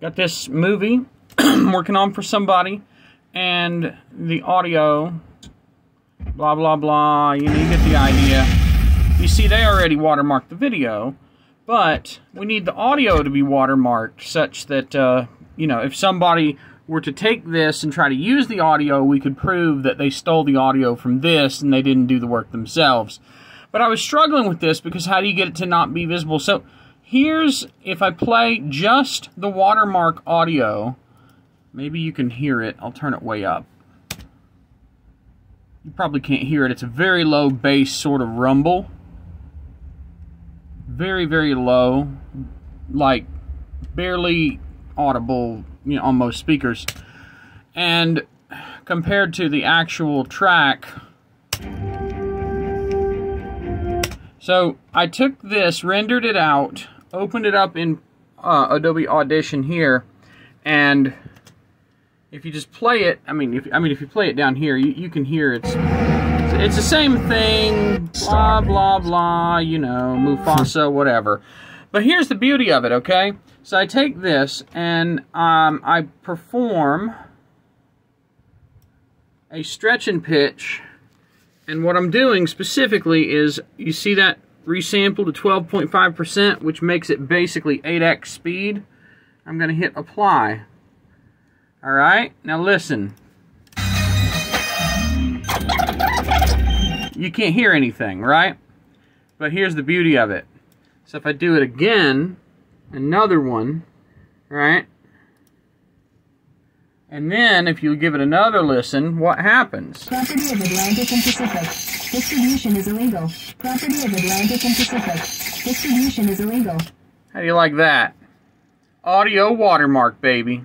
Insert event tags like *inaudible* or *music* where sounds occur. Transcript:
got this movie *clears throat* working on for somebody, and the audio, blah blah blah. You know, you get the idea. You see, they already watermarked the video, but we need the audio to be watermarked such that uh, you know if somebody were to take this and try to use the audio, we could prove that they stole the audio from this and they didn't do the work themselves. But I was struggling with this because how do you get it to not be visible? So here's, if I play just the watermark audio, maybe you can hear it. I'll turn it way up. You probably can't hear it. It's a very low bass sort of rumble. Very, very low. Like barely audible you know, on most speakers. And compared to the actual track, so I took this, rendered it out, opened it up in uh, Adobe Audition here, and if you just play it, I mean, if I mean if you play it down here, you, you can hear it's it's the same thing, blah blah blah, you know, Mufasa, whatever. But here's the beauty of it, okay? So I take this and um, I perform a stretch and pitch. And what I'm doing specifically is, you see that resample to 12.5%, which makes it basically 8x speed. I'm going to hit apply. All right, now listen. You can't hear anything, right? But here's the beauty of it. So if I do it again, another one, right? And then, if you give it another listen, what happens? Property of Atlantic and Pacific. Distribution is illegal. Property of Atlantic and Pacific. Distribution is illegal. How do you like that? Audio watermark, baby.